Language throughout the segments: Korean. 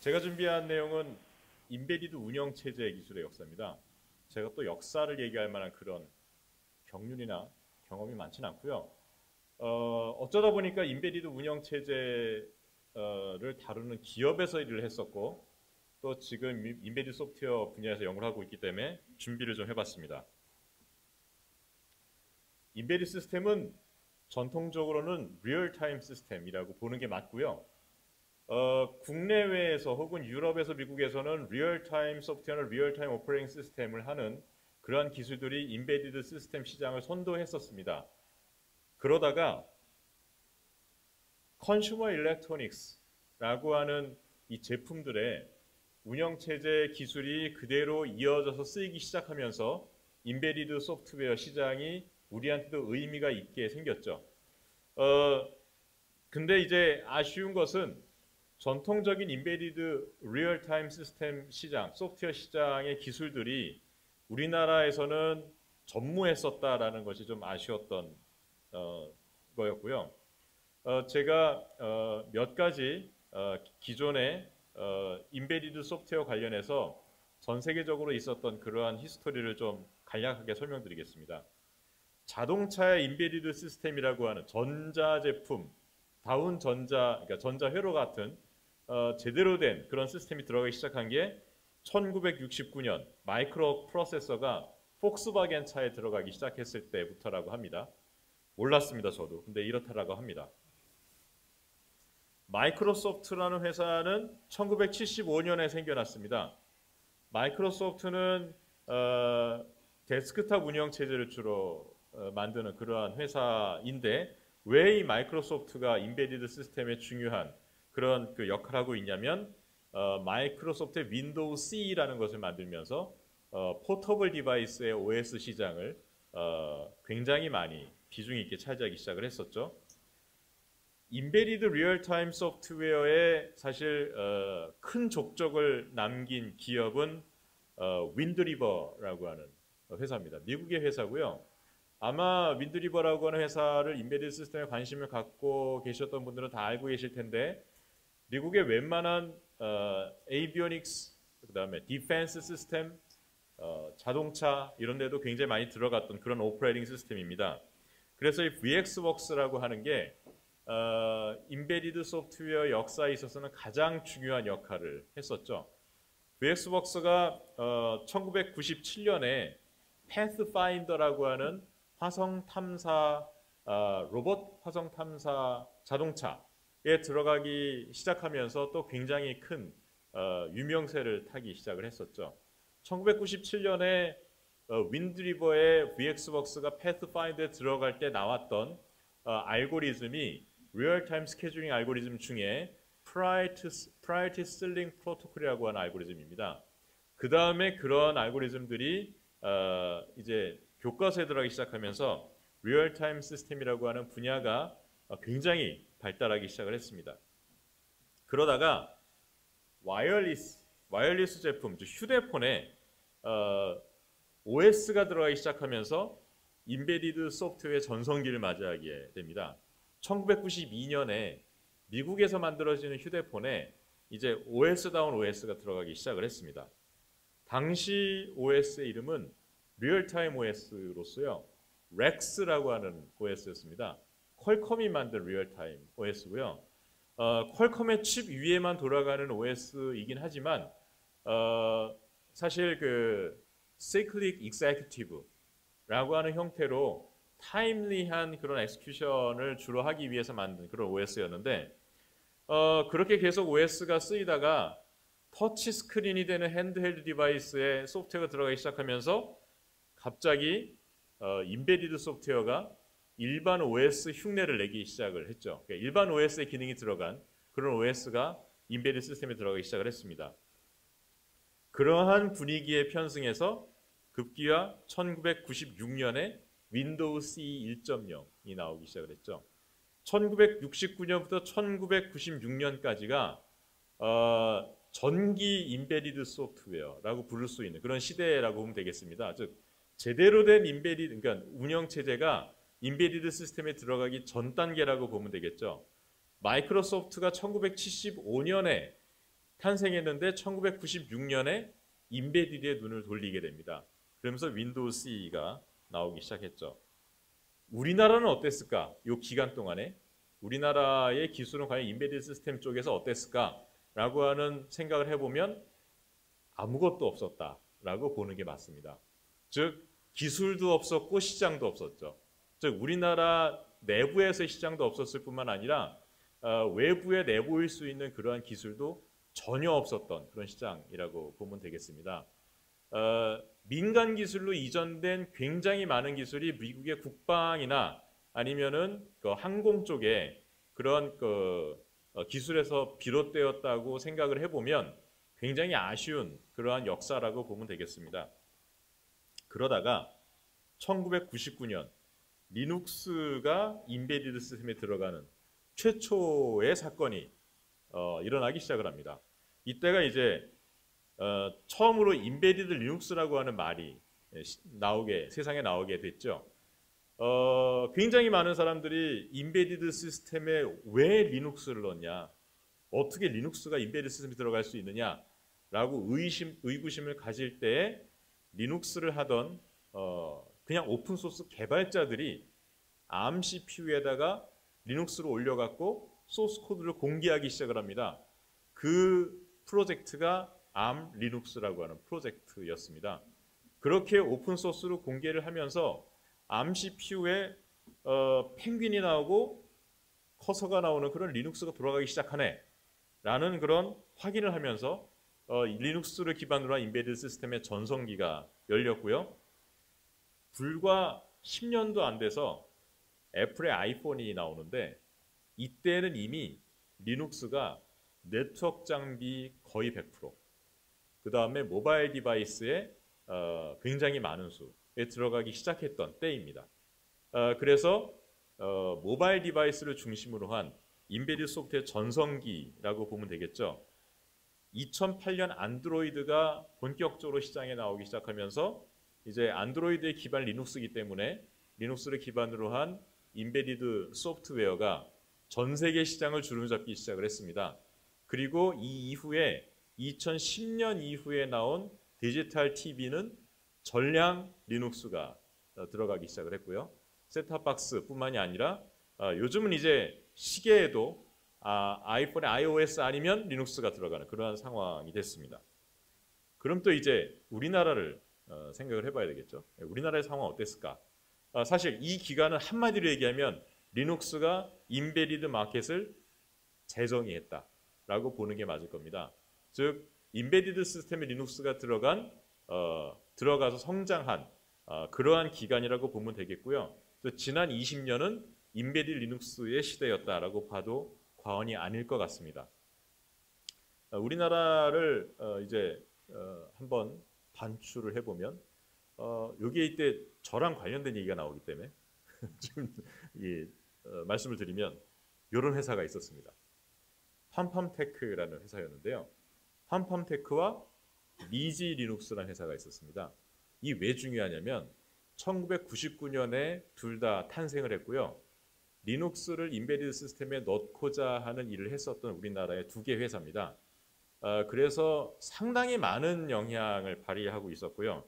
제가 준비한 내용은 embedded 운영 체제 기술의 역사입니다. 제가 또 역사를 얘기할 만한 그런 경륜이나 경험이 많지는 않고요. 어, 어쩌다 보니까 embedded 운영 체제를 다루는 기업에서 일을 했었고 또 지금 embedded 소프트웨어 분야에서 연구를 하고 있기 때문에 준비를 좀 해봤습니다. embedded 시스템은 전통적으로는 real-time 시스템이라고 보는 게 맞고요. 어, 국내외에서 혹은 유럽에서 미국에서는 real-time 소프트웨어는 real-time operating system을 하는 그러한 기술들이 embedded 시스템 시장을 선도했었습니다. 그러다가 consumer electronics라고 하는 이 제품들의 운영체제 기술이 그대로 이어져서 쓰이기 시작하면서 embedded 소프트웨어 시장이 우리한테도 의미가 있게 생겼죠. 어, 근데 이제 아쉬운 것은 전통적인 embedded real-time 시스템 시장, 소프트웨어 시장의 기술들이 우리나라에서는 전무했었다라는 것이 좀 아쉬웠던 어, 거였고요. 어, 제가 어, 몇 가지 어, 기존의 어, embedded 소프트웨어 관련해서 전 세계적으로 있었던 그러한 history를 좀 간략하게 설명드리겠습니다. 자동차의 embedded 시스템이라고 하는 전자제품, 다운 전자, 그러니까 전자회로 같은 어, 제대로 된 그런 시스템이 들어가기 시작한 게 1969년 마이크로 프로세서가 폭스바겐 차에 들어가기 시작했을 때부터라고 합니다. 몰랐습니다, 저도. 근데 이렇다라고 합니다. 마이크로소프트라는 회사는 1975년에 생겨났습니다. 마이크로소프트는 어, 데스크탑 운영 체제를 주로 어, 만드는 그러한 회사인데 왜 이 마이크로소프트가 embedded 시스템의 중요한 그런 그 역할을 하고 있냐면 어, 마이크로소프트의 Windows CE라는 것을 만들면서 어, portable device의 OS 시장을 어, 굉장히 많이 비중 있게 차지하기 시작을 했었죠. embedded real-time 소프트웨어에 사실 어, 큰 족적을 남긴 기업은 어, 윈드리버라고 하는 회사입니다. 미국의 회사고요. 아마 윈드리버라고 하는 회사를 embedded 시스템에 관심을 갖고 계셨던 분들은 다 알고 계실 텐데 미국의 웬만한 어, avionics, 그다음에 defense system, 어, 자동차 이런 데도 굉장히 많이 들어갔던 그런 operating system입니다. 그래서 이 VXWorks라고 하는 게 어, embedded 소프트웨어 역사에 있어서는 가장 중요한 역할을 했었죠. VXWorks가 어, 1997년에 패스파인더라고 하는 화성 탐사 어, 로봇 화성 탐사 자동차 에 들어가기 시작하면서 또 굉장히 큰 어, 유명세를 타기 시작을 했었죠. 1997년에 어, 윈드리버의 VXWorks가 패스파인더에 들어갈 때 나왔던 어, 알고리즘이 real-time scheduling 알고리즘 중에 priority ceiling protocol이라고 하는 알고리즘입니다. 그 다음에 그런 알고리즘들이 어, 이제 교과서에 들어가기 시작하면서 real-time 시스템이라고 하는 분야가 어, 굉장히 발달하기 시작을 했습니다. 그러다가 wireless, wireless 제품, 즉 휴대폰에 어, OS가 들어가기 시작하면서 embedded 소프트웨어 전성기를 맞이하게 됩니다. 1992년에 미국에서 만들어지는 휴대폰에 이제 OS다운 OS가 들어가기 시작을 했습니다. 당시 OS의 이름은 real-time OS로서요. REX라고 하는 OS였습니다. 퀄컴이 만든 real-time OS고요. 어, 퀄컴의 칩 위에만 돌아가는 OS이긴 하지만 어, 사실 그 Cyclic Executive라고 하는 형태로 timely한 그런 execution을 주로 하기 위해서 만든 그런 OS였는데 어, 그렇게 계속 OS가 쓰이다가 터치 스크린이 되는 handheld device에 소프트웨어가 들어가기 시작하면서 갑자기 어, embedded 소프트웨어가 일반 OS 흉내를 내기 시작을 했죠. 그러니까 일반 OS의 기능이 들어간 그런 OS가 embedded 시스템에 들어가기 시작을 했습니다. 그러한 분위기에 편승해서 급기야 1996년에 Windows CE 1.0이 나오기 시작을 했죠. 1969년부터 1996년까지가 어, 전기 embedded 소프트웨어라고 부를 수 있는 그런 시대라고 보면 되겠습니다. 즉 제대로 된 embedded 그러니까 운영 체제가 embedded 시스템에 들어가기 전 단계라고 보면 되겠죠. 마이크로소프트가 1975년에 탄생했는데 1996년에 embedded의 눈을 돌리게 됩니다. 그러면서 Windows CE가 나오기 시작했죠. 우리나라는 어땠을까? 이 기간 동안에 우리나라의 기술은 과연 embedded 시스템 쪽에서 어땠을까? 라고 하는 생각을 해보면 아무것도 없었다라고 보는 게 맞습니다. 즉 기술도 없었고 시장도 없었죠. 즉 우리나라 내부에서 시장도 없었을 뿐만 아니라 어, 외부에 내보일 수 있는 그러한 기술도 전혀 없었던 그런 시장이라고 보면 되겠습니다. 어, 민간 기술로 이전된 굉장히 많은 기술이 미국의 국방이나 아니면은 그 항공 쪽에 그런 그 어, 기술에서 비롯되었다고 생각을 해보면 굉장히 아쉬운 그러한 역사라고 보면 되겠습니다. 그러다가 1999년 리눅스가 embedded 시스템에 들어가는 최초의 사건이 어, 일어나기 시작을 합니다. 이때가 이제 어, 처음으로 embedded 리눅스라고 하는 말이 예, 나오게 세상에 나오게 됐죠. 어, 굉장히 많은 사람들이 embedded 시스템에 왜 리눅스를 넣냐, 어떻게 리눅스가 embedded 시스템에 들어갈 수 있느냐라고 의심, 의구심을 가질 때 리눅스를 하던 어, 그냥 오픈 소스 개발자들이 ARM CPU에다가 리눅스를 올려갖고 소스 코드를 공개하기 시작을 합니다. 그 프로젝트가 ARM 리눅스라고 하는 프로젝트였습니다. 그렇게 오픈 소스로 공개를 하면서 ARM CPU에 어, 펭귄이 나오고 커서가 나오는 그런 리눅스가 돌아가기 시작하네 라는 그런 확인을 하면서 어, 리눅스를 기반으로 한 embedded 시스템의 전성기가 열렸고요. 불과 10년도 안 돼서 애플의 아이폰이 나오는데 이때는 이미 리눅스가 네트워크 장비 거의 100%, 그 다음에 모바일 device에 어, 굉장히 많은 수에 들어가기 시작했던 때입니다. 어, 그래서 어, 모바일 device를 중심으로 한 embedded 소프트의 전성기라고 보면 되겠죠. 2008년 안드로이드가 본격적으로 시장에 나오기 시작하면서 이제 안드로이드의 기반 리눅스이기 때문에 리눅스를 기반으로 한 embedded 소프트웨어가 전 세계 시장을 주름잡기 시작을 했습니다. 그리고 이 이후에 2010년 이후에 나온 디지털 TV는 전량 리눅스가 들어가기 시작을 했고요. 셋탑박스뿐만이 아니라 어, 요즘은 이제 시계에도 아, 아이폰의 iOS 아니면 리눅스가 들어가는 그러한 상황이 됐습니다. 그럼 또 이제 우리나라를 어, 생각을 해봐야 되겠죠. 네, 우리나라의 상황 어땠을까? 아, 사실 이 기간은 한마디로 얘기하면 리눅스가 인베리드 마켓을 재정의했다라고 보는 게 맞을 겁니다. 즉 embedded 시스템에 리눅스가 들어간 어, 들어가서 성장한 어, 그러한 기간이라고 보면 되겠고요. 또 지난 20년은 인베디드 리눅스의 시대였다라고 봐도 과언이 아닐 것 같습니다. 어, 우리나라를 어, 이제 어, 한번 반출을 해보면 어, 여기에 이때 저랑 관련된 얘기가 나오기 때문에 지금 이, 어, 말씀을 드리면 이런 회사가 있었습니다. 팜팜테크라는 회사였는데요. 팜팜테크와 미지 리눅스라는 회사가 있었습니다. 이 왜 중요하냐면 1999년에 둘 다 탄생을 했고요. 리눅스를 embedded 시스템에 넣고자 하는 일을 했었던 우리나라의 두 개 회사입니다. 어, 그래서 상당히 많은 영향을 발휘하고 있었고요.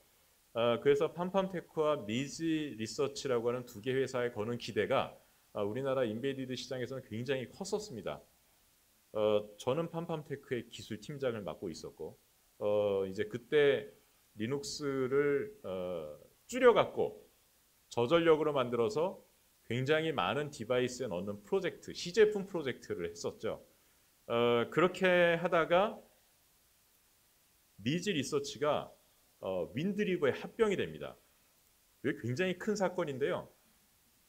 어, 그래서 팜팜테크와 미지 리서치라고 하는 두 개 회사에 거는 기대가 어, 우리나라 embedded 시장에서는 굉장히 컸었습니다. 어, 저는 팜팜테크의 기술 팀장을 맡고 있었고 어, 이제 그때 리눅스를 어, 줄여갖고 저전력으로 만들어서 굉장히 많은 device에 넣는 프로젝트, 시제품 프로젝트를 했었죠. 어, 그렇게 하다가 미지 리서치가 어, 윈드리버에 합병이 됩니다. 이게 굉장히 큰 사건인데요.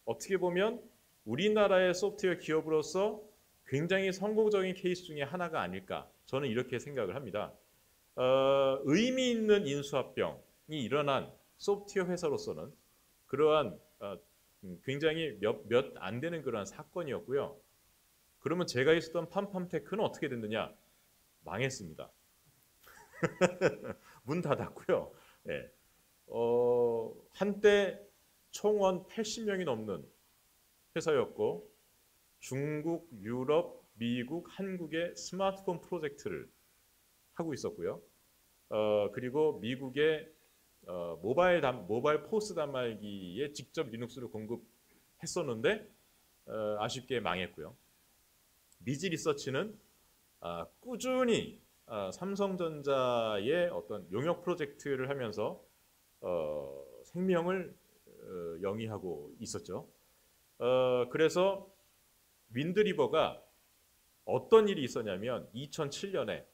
어떻게 보면 우리나라의 소프트웨어 기업으로서 굉장히 성공적인 케이스 중에 하나가 아닐까 저는 이렇게 생각을 합니다. 어, 의미 있는 인수합병이 일어난 소프트웨어 회사로서는 그러한 어, 음, 굉장히 몇 몇 안 되는 그러한 사건이었고요. 그러면 제가 있었던 팜팜테크는 어떻게 됐느냐? 망했습니다. 문 닫았고요. 예. 어, 한때 총원 80명이 넘는 회사였고 중국, 유럽, 미국, 한국의 스마트폰 프로젝트를 하고 있었고요. 어, 그리고 미국의 어, 모바일 단, 모바일 포스 단말기에 직접 리눅스를 공급했었는데 어, 아쉽게 망했고요. 미지 리서치는 아, 꾸준히 아, 삼성전자의 어떤 용역 프로젝트를 하면서 어, 생명을 어, 영위하고 있었죠. 어, 그래서 윈드리버가 어떤 일이 있었냐면 2007년에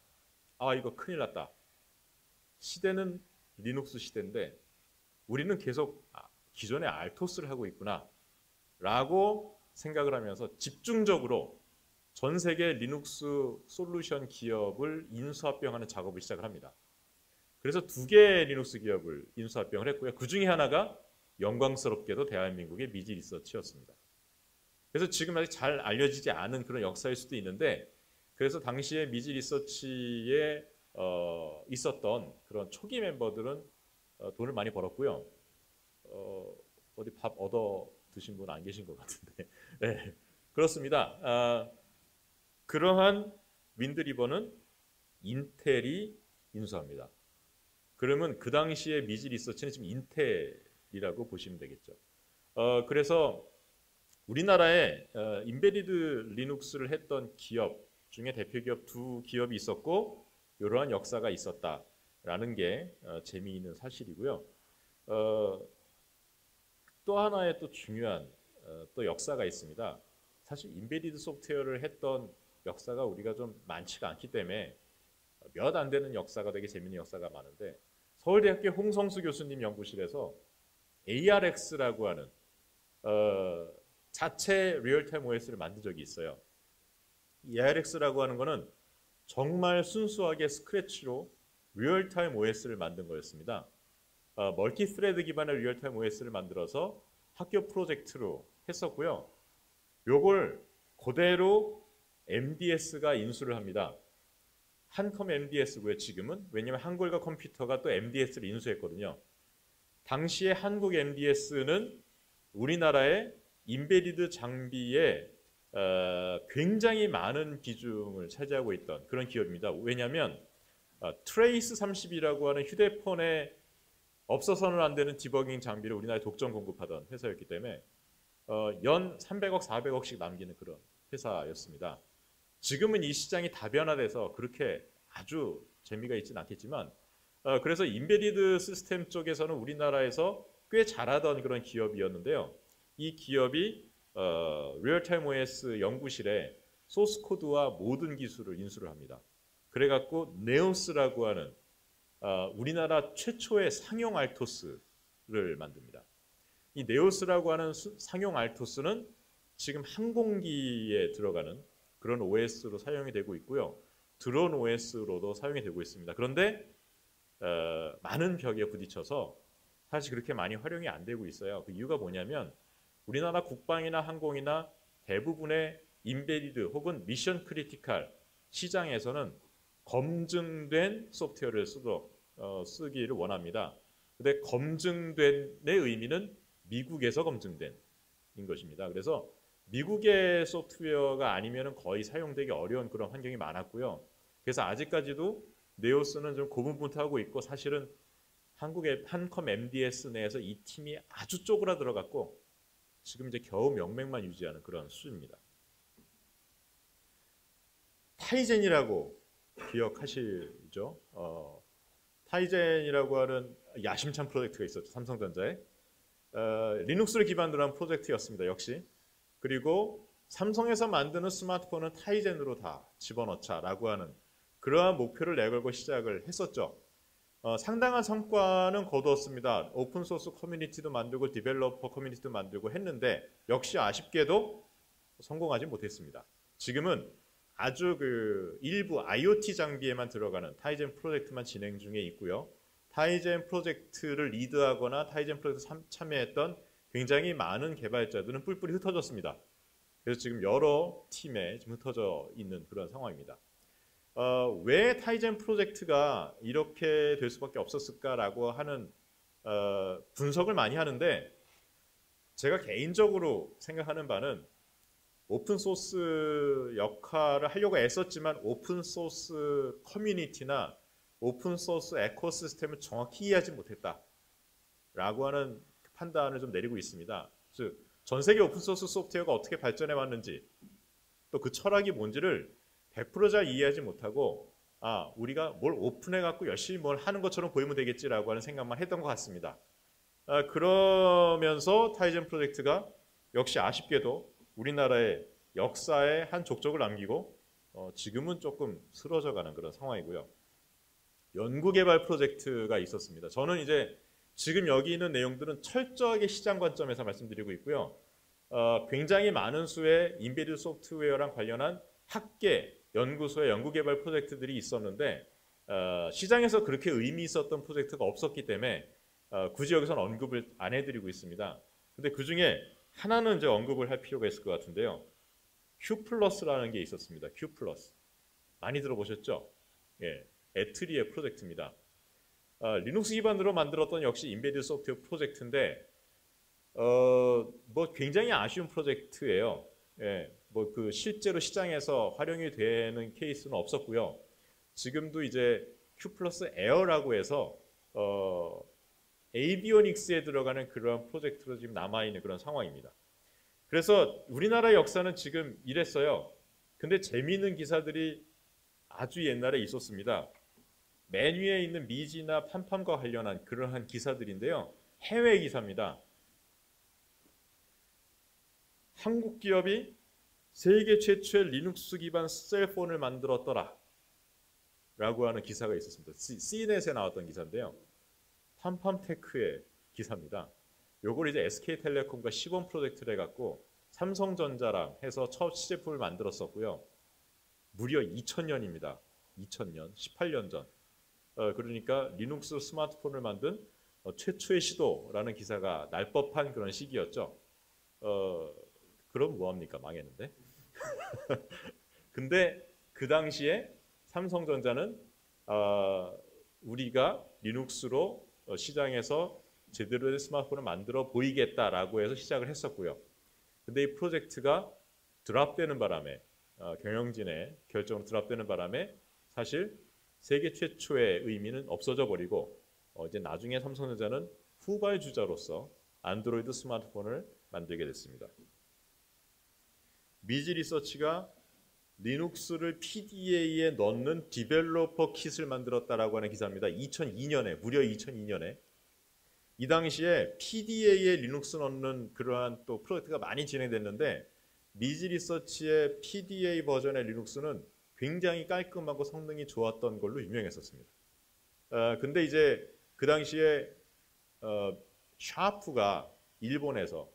아 이거 큰일 났다. 시대는 리눅스 시대인데 우리는 계속 아, 기존의 RTOS를 하고 있구나 라고 생각을 하면서 집중적으로 전 세계 리눅스 솔루션 기업을 인수합병하는 작업을 시작을 합니다. 그래서 두 개의 리눅스 기업을 인수합병을 했고요. 그 중에 하나가 영광스럽게도 대한민국의 미지 리서치였습니다. 그래서 지금 아직 잘 알려지지 않은 그런 역사일 수도 있는데 그래서 당시에 미지 리서치에 어, 있었던 그런 초기 멤버들은 어, 돈을 많이 벌었고요. 어, 어디 밥 얻어 드신 분 안 계신 것 같은데. 네, 그렇습니다. 아, 그러한 윈드리버는 인텔이 인수합니다. 그러면 그 당시에 미지 리서치는 지금 인텔이라고 보시면 되겠죠. 어, 그래서 우리나라에 어, 인베리드 리눅스를 했던 기업 중에 대표 기업 두 기업이 있었고 이러한 역사가 있었다라는 게 어, 재미있는 사실이고요. 어, 또 하나의 또 중요한 어, 또 역사가 있습니다. 사실 embedded 소프트웨어를 했던 역사가 우리가 좀 많지가 않기 때문에 몇 안 되는 역사가 되게 재밌는 역사가 많은데 서울대학교 홍성수 교수님 연구실에서 ARX라고 하는 어, 자체 real-time OS를 만든 적이 있어요. ARX라고 하는 거는 정말 순수하게 스크래치로 리얼타임 OS를 만든 거였습니다. 어, multi-thread 기반의 real-time OS를 만들어서 학교 프로젝트로 했었고요. 요걸 그대로 MDS가 인수를 합니다. 한컴 MDS고요. 지금은 왜냐하면 한글과 컴퓨터가 또 MDS를 인수했거든요. 당시에 한국 MDS는 우리나라의 embedded 장비에 어, 굉장히 많은 비중을 차지하고 있던 그런 기업입니다. 왜냐하면 어, 트레이스 30이라고 하는 휴대폰에 없어서는 안 되는 디버깅 장비를 우리나라에 독점 공급하던 회사였기 때문에 어, 연 300억, 400억씩 남기는 그런 회사였습니다. 지금은 이 시장이 다변화돼서 그렇게 아주 재미가 있지는 않겠지만 어, 그래서 embedded 시스템 쪽에서는 우리나라에서 꽤 잘하던 그런 기업이었는데요. 이 기업이 어, real-time OS 연구실에 소스 코드와 모든 기술을 인수를 합니다. 그래갖고 네오스라고 하는 어, 우리나라 최초의 상용 알토스를 만듭니다. 이 네오스라고 하는 수, 상용 알토스는 지금 항공기에 들어가는 그런 OS로 사용이 되고 있고요. 드론 OS로도 사용이 되고 있습니다. 그런데 어, 많은 벽에 부딪혀서 사실 그렇게 많이 활용이 안 되고 있어요. 그 이유가 뭐냐면 우리나라 국방이나 항공이나 대부분의 embedded 혹은 mission critical 시장에서는 검증된 소프트웨어를 쓰도, 어, 쓰기를 원합니다. 근데 검증된의 의미는 미국에서 검증된 인 것입니다. 그래서 미국의 소프트웨어가 아니면 거의 사용되기 어려운 그런 환경이 많았고요. 그래서 아직까지도 네오스는 좀 고군분투하고 있고 사실은 한국의 한컴 MDS 내에서 이 팀이 아주 쪼그라들어갔고 지금 이제 겨우 명맥만 유지하는 그런 수준입니다. 타이젠이라고 기억하시죠? 어, 타이젠이라고 하는 야심찬 프로젝트가 있었죠. 삼성전자에. 어, 리눅스를 기반으로 한 프로젝트였습니다. 역시. 그리고 삼성에서 만드는 스마트폰은 타이젠으로 다 집어넣자라고 하는 그러한 목표를 내걸고 시작을 했었죠. 어, 상당한 성과는 거두었습니다. open source 커뮤니티도 만들고 developer 커뮤니티도 만들고 했는데 역시 아쉽게도 성공하지 못했습니다. 지금은 아주 그 일부 IoT 장비에만 들어가는 타이젠 프로젝트만 진행 중에 있고요. 타이젠 프로젝트를 리드하거나 타이젠 프로젝트 참여했던 굉장히 많은 개발자들은 뿔뿔이 흩어졌습니다. 그래서 지금 여러 팀에 지금 흩어져 있는 그런 상황입니다. 어, 왜 타이젠 프로젝트가 이렇게 될 수밖에 없었을까라고 하는 어, 분석을 많이 하는데 제가 개인적으로 생각하는 바는 open source 역할을 하려고 애썼지만 open source 커뮤니티나 open source ecosystem을 정확히 이해하지 못했다 라고 하는 판단을 좀 내리고 있습니다. 즉, 전 세계 오픈 소스 소프트웨어가 어떻게 발전해 왔는지 또 그 철학이 뭔지를 100%잘 이해하지 못하고 아, 우리가 뭘 오픈해 갖고 열심히 뭘 하는 것처럼 보이면 되겠지라고 하는 생각만 했던 것 같습니다. 아, 그러면서 타이젠 프로젝트가 역시 아쉽게도 우리나라의 역사에 한 족적을 남기고 어, 지금은 조금 쓰러져가는 그런 상황이고요. 연구개발 프로젝트가 있었습니다. 저는 이제 지금 여기 있는 내용들은 철저하게 시장 관점에서 말씀드리고 있고요. 어, 굉장히 많은 수의 embedded 소프트웨어랑 관련한 학계, 연구소의 연구개발 프로젝트들이 있었는데 어, 시장에서 그렇게 의미 있었던 프로젝트가 없었기 때문에 어, 굳이 여기서는 언급을 안 해드리고 있습니다. 근데 그 중에 하나는 이제 언급을 할 필요가 있을 것 같은데요. Qplus라는 게 있었습니다. Qplus 많이 들어보셨죠? 예, ETRI의 프로젝트입니다. 어, 리눅스 기반으로 만들었던 역시 embedded 소프트웨어 프로젝트인데 어, 뭐 굉장히 아쉬운 프로젝트예요. 예, 뭐 그 실제로 시장에서 활용이 되는 케이스는 없었고요. 지금도 이제 Qplus-AIR라고 해서 어, avionics에 들어가는 그런 프로젝트로 지금 남아있는 그런 상황입니다. 그래서 우리나라 역사는 지금 이랬어요. 근데 재미있는 기사들이 아주 옛날에 있었습니다. 맨 위에 있는 미지나 판팜과 관련한 그러한 기사들인데요. 해외 기사입니다. 한국 기업이 세계 최초의 리눅스 기반 셀폰을 만들었더라. 라고 하는 기사가 있었습니다. CNET에 나왔던 기사인데요. 팜팜테크의 기사입니다. 요걸 이제 SK텔레콤과 시범 프로젝트를 해갖고 삼성전자랑 해서 첫 시제품을 만들었었고요. 무려 2000년입니다. 2000년, 18년 전. 어, 그러니까 리눅스 스마트폰을 만든 어, 최초의 시도라는 기사가 날 법한 그런 시기였죠. 어, 그럼 뭐합니까? 망했는데. 근데 그 당시에 삼성전자는 어, 우리가 리눅스로 어, 시장에서 제대로 된 스마트폰을 만들어 보이겠다라고 해서 시작을 했었고요. 근데 이 프로젝트가 드랍되는 바람에 어, 경영진의 결정으로 드랍되는 바람에 사실 세계 최초의 의미는 없어져 버리고 어, 이제 나중에 삼성전자는 후발주자로서 안드로이드 스마트폰을 만들게 됐습니다. 미지 리서치가 리눅스를 PDA에 넣는 developer kit을 만들었다라고 하는 기사입니다. 2002년에 무려 2002년에 이 당시에 PDA에 리눅스 넣는 그러한 또 프로젝트가 많이 진행됐는데 미지 리서치의 PDA 버전의 리눅스는 굉장히 깔끔하고 성능이 좋았던 걸로 유명했었습니다. 어, 근데 이제 그 당시에 어, 샤프가 일본에서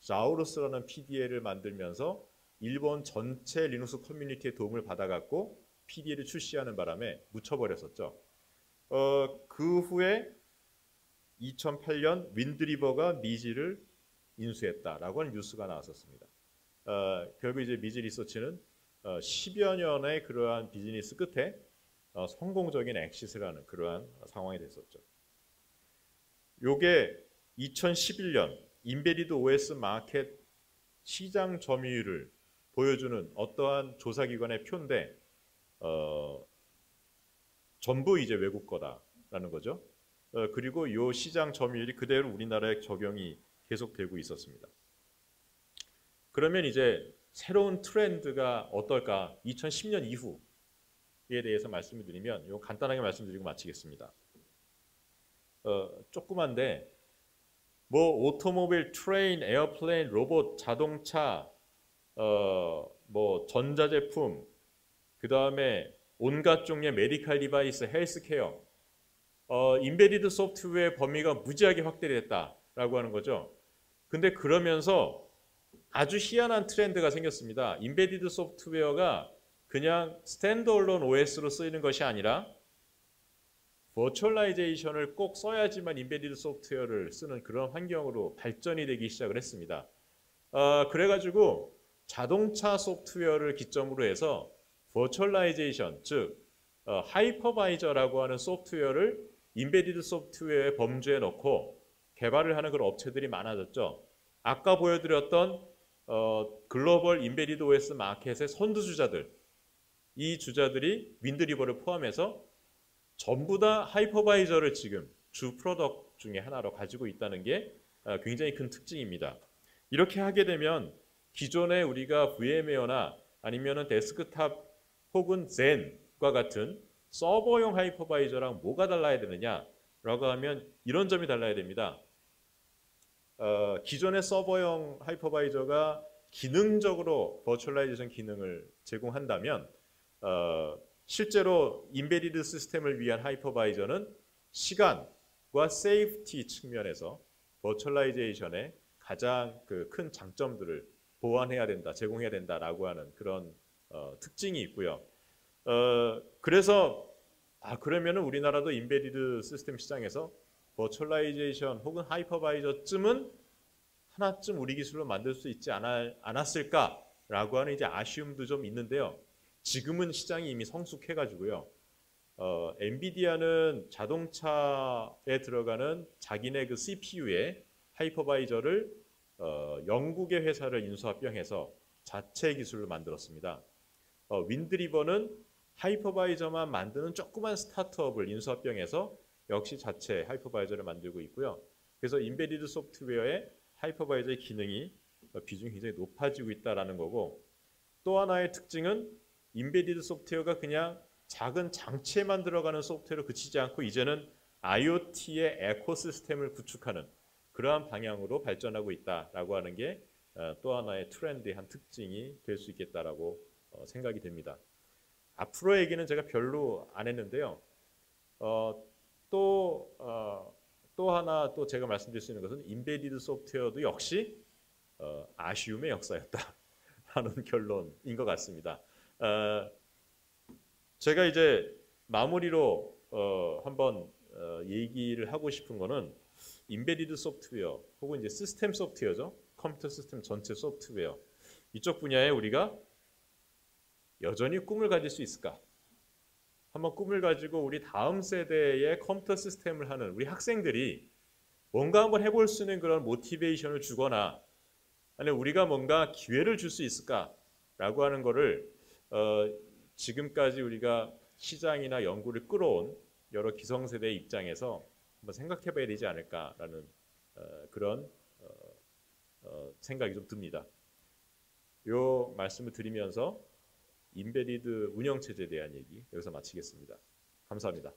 자우루스라는 PDA를 만들면서 일본 전체 리눅스 커뮤니티의 도움을 받아갖고 PDA를 출시하는 바람에 묻혀버렸었죠. 어, 그 후에 2008년 윈드리버가 미지를 인수했다라고 하는 뉴스가 나왔었습니다. 어, 결국 이제 미지 리서치는 어, 10여 년의 그러한 비즈니스 끝에 어, 성공적인 엑시스를 하는 그러한 상황이 됐었죠. 요게 2011년 인베리드 OS 마켓 시장 점유율을 보여주는 어떠한 조사기관의 표인데 어, 전부 이제 외국 거다라는 거죠. 어, 그리고 이 시장 점유율이 그대로 우리나라에 적용이 계속되고 있었습니다. 그러면 이제 새로운 트렌드가 어떨까? 2010년 이후에 대해서 말씀을 드리면 이거 간단하게 말씀드리고 마치겠습니다. 어, 조그만데 뭐 automobile, train, airplane, 로봇, 자동차, 어, 뭐 전자제품, 그 다음에 온갖 종류의 medical device, 헬스케어, 어, embedded 소프트웨어 범위가 무지하게 확대됐다라고 하는 거죠. 근데 그러면서 아주 희한한 트렌드가 생겼습니다. embedded 소프트웨어가 그냥 standalone OS로 쓰이는 것이 아니라 버추얼라이제이션을 꼭 써야지만 embedded 소프트웨어를 쓰는 그런 환경으로 발전이 되기 시작을 했습니다. 어, 그래가지고 자동차 소프트웨어를 기점으로 해서 virtualization, 즉 어, hypervisor라고 하는 소프트웨어를 embedded 소프트웨어의 범주에 넣고 개발을 하는 그런 업체들이 많아졌죠. 아까 보여드렸던 어, 글로벌 인베리드 OS 마켓의 선두 주자들 이 주자들이 윈드리버를 포함해서 전부 다 hypervisor를 지금 주 product 중에 하나로 가지고 있다는 게 어, 굉장히 큰 특징입니다. 이렇게 하게 되면 기존에 우리가 VMware나 아니면은 데스크탑 혹은 Xen과 같은 서버용 hypervisor랑 뭐가 달라야 되느냐라고 하면 이런 점이 달라야 됩니다. 어, 기존의 서버용 하이퍼바이저가 기능적으로 virtualization 기능을 제공한다면 어, 실제로 embedded 시스템을 위한 하이퍼바이저는 시간과 safety 측면에서 버추얼라이제이션의 가장 그 큰 장점들을 보완해야 된다, 제공해야 된다라고 하는 그런 어, 특징이 있고요. 어, 그래서 아 그러면은 우리나라도 embedded 시스템 시장에서 버추얼라이제이션 혹은 하이퍼바이저쯤은 하나쯤 우리 기술로 만들 수 있지 않았, 않았을까라고 하는 이제 아쉬움도 좀 있는데요. 지금은 시장이 이미 성숙해가지고요. 어, 엔비디아는 자동차에 들어가는 자기네 그 CPU에 하이퍼바이저를 어, 영국의 회사를 인수합병해서 자체 기술로 만들었습니다. 어, 윈드리버는 하이퍼바이저만 만드는 조그만 스타트업을 인수합병해서 역시 자체 hypervisor를 만들고 있고요. 그래서 embedded 소프트웨어의 hypervisor의 기능이 어, 비중이 굉장히 높아지고 있다는 거고 또 하나의 특징은 embedded 소프트웨어가 그냥 작은 장치에만 들어가는 소프트웨어로 그치지 않고 이제는 IoT의 ecosystem을 구축하는 그러한 방향으로 발전하고 있다라고 하는 게또 어, 하나의 트렌드의 한 특징이 될 수 있겠다라고 어, 생각이 됩니다. 앞으로 얘기는 제가 별로 안 했는데요. 어, 또, 어, 또 하나 또 제가 말씀드릴 수 있는 것은 embedded 소프트웨어도 역시 어, 아쉬움의 역사였다라는 결론인 것 같습니다. 어, 제가 이제 마무리로 어, 한번 어, 얘기를 하고 싶은 거는 embedded 소프트웨어 혹은 이제 시스템 소프트웨어죠. 컴퓨터 시스템 전체 소프트웨어 이쪽 분야에 우리가 여전히 꿈을 가질 수 있을까? 한번 꿈을 가지고 우리 다음 세대의 컴퓨터 시스템을 하는 우리 학생들이 뭔가 한번 해볼 수 있는 그런 모티베이션을 주거나 아니 우리가 뭔가 기회를 줄 수 있을까라고 하는 거를 어, 지금까지 우리가 시장이나 연구를 끌어온 여러 기성세대의 입장에서 한번 생각해봐야 되지 않을까라는 어, 그런 어, 어, 생각이 좀 듭니다. 요 말씀을 드리면서 인베리드 운영 체제에 대한 얘기 여기서 마치겠습니다. 감사합니다.